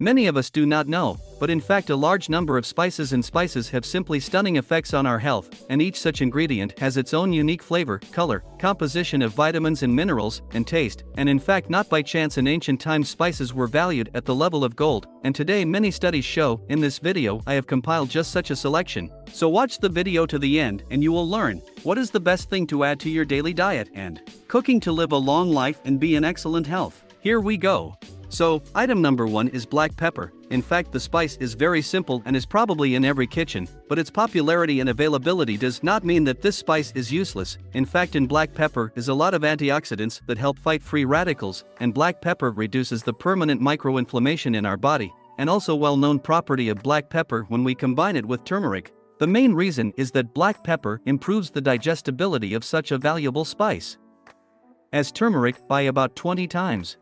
Many of us do not know, but in fact, a large number of spices and spices have simply stunning effects on our health, and each such ingredient has its own unique flavor, color, composition of vitamins and minerals, and taste. And in fact, not by chance in ancient times, spices were valued at the level of gold, and today many studies show. In this video, I have compiled just such a selection. So watch the video to the end, and you will learn what is the best thing to add to your daily diet and cooking to live a long life and be in excellent health. Here we go. So, item number one is black pepper. In fact, the spice is very simple and is probably in every kitchen, but its popularity and availability does not mean that this spice is useless. In fact, in black pepper is a lot of antioxidants that help fight free radicals, and black pepper reduces the permanent microinflammation in our body, and also well-known property of black pepper when we combine it with turmeric. The main reason is that black pepper improves the digestibility of such a valuable spice as turmeric by about 20 times.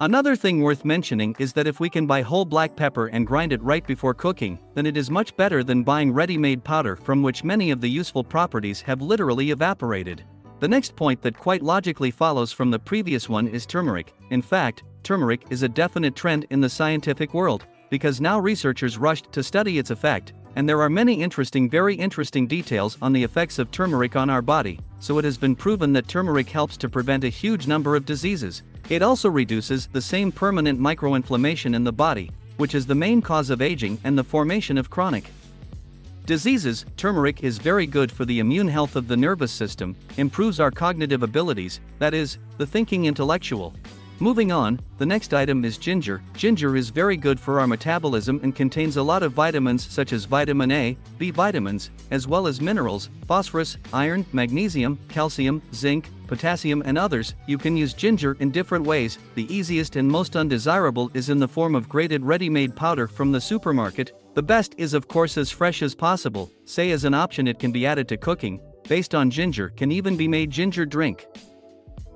Another thing worth mentioning is that if we can buy whole black pepper and grind it right before cooking, then it is much better than buying ready made powder from which many of the useful properties have literally evaporated. The next point that quite logically follows from the previous one is turmeric. In fact, turmeric is a definite trend in the scientific world, because now researchers rushed to study its effect, and there are many interesting, very interesting details on the effects of turmeric on our body, so it has been proven that turmeric helps to prevent a huge number of diseases, it also reduces the same permanent microinflammation in the body, which is the main cause of aging and the formation of chronic diseases. Turmeric is very good for the immune health of the nervous system, improves our cognitive abilities, that is, the thinking intellectual, Moving on, the next item is ginger. Ginger is very good for our metabolism and contains a lot of vitamins such as vitamin A, B vitamins, as well as minerals, phosphorus, iron, magnesium, calcium, zinc, potassium, and others. You can use ginger in different ways. The easiest and most undesirable is in the form of grated ready made powder from the supermarket. The best is, of course, as fresh as possible. Say, as an option, it can be added to cooking. Based on ginger, can even be made ginger drink.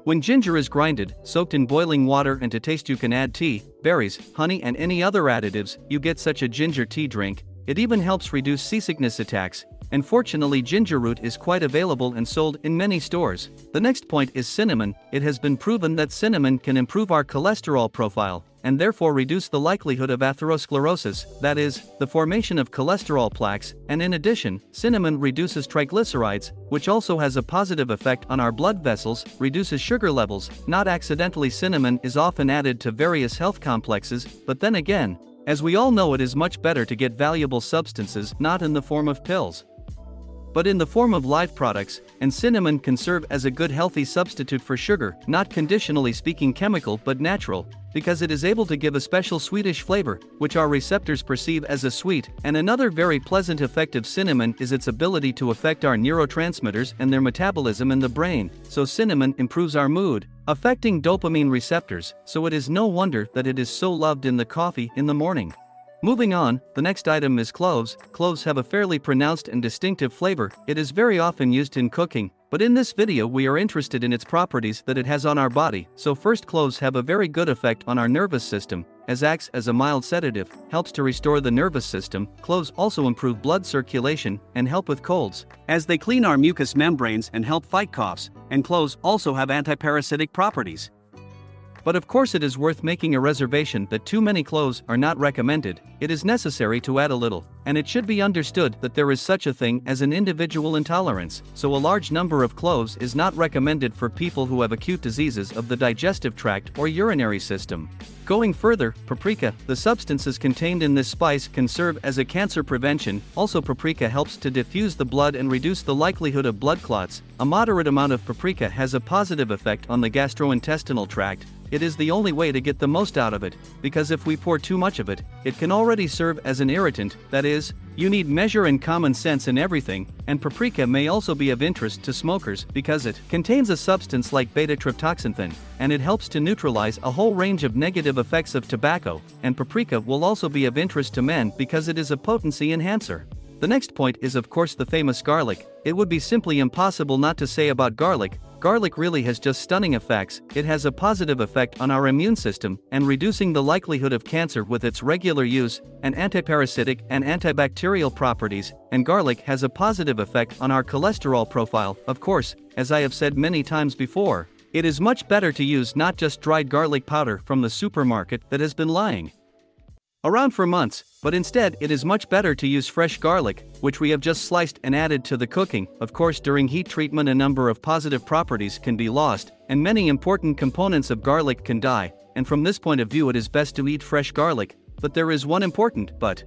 When ginger is grinded, soaked in boiling water and to taste you can add tea, berries, honey and any other additives, you get such a ginger tea drink. It even helps reduce seasickness attacks, and fortunately ginger root is quite available and sold in many stores. The next point is cinnamon. It has been proven that cinnamon can improve our cholesterol profile, and therefore reduce the likelihood of atherosclerosis, that is, the formation of cholesterol plaques, and in addition, cinnamon reduces triglycerides, which also has a positive effect on our blood vessels, reduces sugar levels. Not accidentally, cinnamon is often added to various health complexes, but then again, as we all know, it is much better to get valuable substances not in the form of pills but in the form of live products, and cinnamon can serve as a good healthy substitute for sugar, not conditionally speaking chemical but natural, because it is able to give a special sweetish flavor, which our receptors perceive as a sweet, and another very pleasant effect of cinnamon is its ability to affect our neurotransmitters and their metabolism in the brain, so cinnamon improves our mood, affecting dopamine receptors, so it is no wonder that it is so loved in the coffee in the morning. Moving on, the next item is cloves. Cloves have a fairly pronounced and distinctive flavor, it is very often used in cooking, but in this video we are interested in its properties that it has on our body. So first cloves have a very good effect on our nervous system, as acts as a mild sedative, helps to restore the nervous system. Cloves also improve blood circulation and help with colds, as they clean our mucous membranes and help fight coughs, and cloves also have antiparasitic properties. But of course, it is worth making a reservation that too many cloves are not recommended, it is necessary to add a little, and it should be understood that there is such a thing as an individual intolerance, so a large number of cloves is not recommended for people who have acute diseases of the digestive tract or urinary system. Going further, paprika, the substances contained in this spice can serve as a cancer prevention. Also, paprika helps to diffuse the blood and reduce the likelihood of blood clots. A moderate amount of paprika has a positive effect on the gastrointestinal tract, it is the only way to get the most out of it, because if we pour too much of it, it can already serve as an irritant, that is, you need measure and common sense in everything, and paprika may also be of interest to smokers because it contains a substance like beta-cryptoxanthin, and it helps to neutralize a whole range of negative effects of tobacco, and paprika will also be of interest to men because it is a potency enhancer. The next point is of course the famous garlic, it would be simply impossible not to say about garlic, Garlic really has just stunning effects, it has a positive effect on our immune system and reducing the likelihood of cancer with its regular use, and antiparasitic and antibacterial properties, and garlic has a positive effect on our cholesterol profile. Of course, as I have said many times before, it is much better to use not just dried garlic powder from the supermarket that has been lying around for months, but instead it is much better to use fresh garlic, which we have just sliced and added to the cooking. Of course, during heat treatment, a number of positive properties can be lost, and many important components of garlic can die, and from this point of view, it is best to eat fresh garlic. But there is one important but.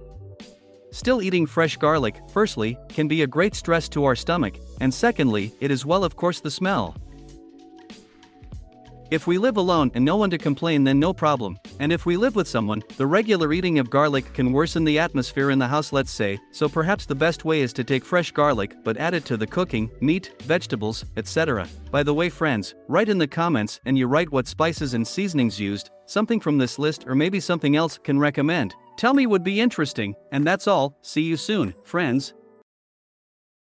Still, eating fresh garlic, firstly, can be a great stress to our stomach, and secondly, it is well, of course, the smell. If we live alone and no one to complain, then no problem. And if we live with someone, the regular eating of garlic can worsen the atmosphere in the house, let's say, so perhaps the best way is to take fresh garlic but add it to the cooking, meat, vegetables, etc. By the way, friends, write in the comments and you write what spices and seasonings used, something from this list or maybe something else can recommend. Tell me would be interesting, and that's all, see you soon, friends.